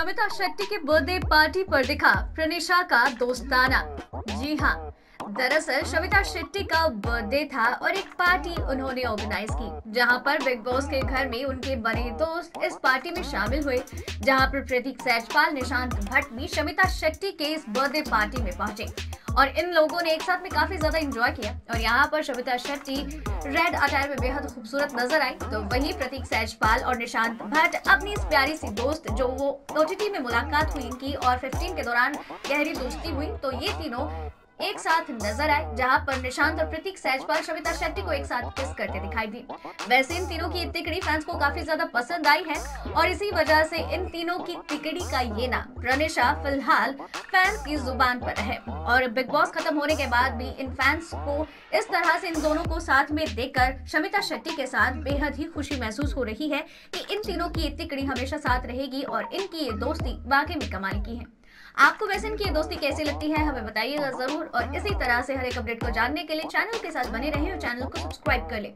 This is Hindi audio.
शमिता शेट्टी के बर्थडे पार्टी पर दिखा प्रनिशा का दोस्ताना। जी हाँ दरअसल शमिता शेट्टी का बर्थडे था और एक पार्टी उन्होंने ऑर्गेनाइज की, जहाँ पर बिग बॉस के घर में उनके बड़े दोस्त इस पार्टी में शामिल हुए, जहाँ पर प्रतीक सैजपाल, निशांत भट्ट भी शमिता शेट्टी के इस बर्थडे पार्टी में पहुँचे। और इन लोगों ने एक साथ में काफ़ी ज़्यादा इंजॉय किया। और यहाँ पर सविता शेट्टी रेड अटायर में बेहद खूबसूरत नज़र आई। तो वही प्रतीक सैजपाल और निशांत भट्ट अपनी इस प्यारी सी दोस्त जो वो ओटीटी में मुलाकात हुई की और 15 के दौरान गहरी दोस्ती हुई। तो ये तीनों एक साथ नज़र आए, जहाँ पर निशांत और प्रतीक सैजपाल, शमिता शेट्टी को एक साथ किस करते दिखाई दी। वैसे इन तीनों की तिकड़ी फैंस को काफ़ी ज़्यादा पसंद आई है, और इसी वजह से इन तीनों की तिकड़ी का ये नाम प्रनिशा फ़िलहाल फैंस की ज़ुबान पर है। और बिग बॉस खत्म होने के बाद भी इन फैंस को इस तरह से इन दोनों को साथ में देखकर शमिता शेट्टी के साथ बेहद ही खुशी महसूस हो रही है कि इन तीनों की तिकड़ी हमेशा साथ रहेगी और इनकी ये दोस्ती वाकई में कमाल की है। आपको वैसे इनकी दोस्ती कैसी लगती है, हमें बताइएगा ज़रूर। और इसी तरह से हर एक अपडेट को जानने के लिए चैनल के साथ बने रहें और चैनल को सब्सक्राइब कर लें।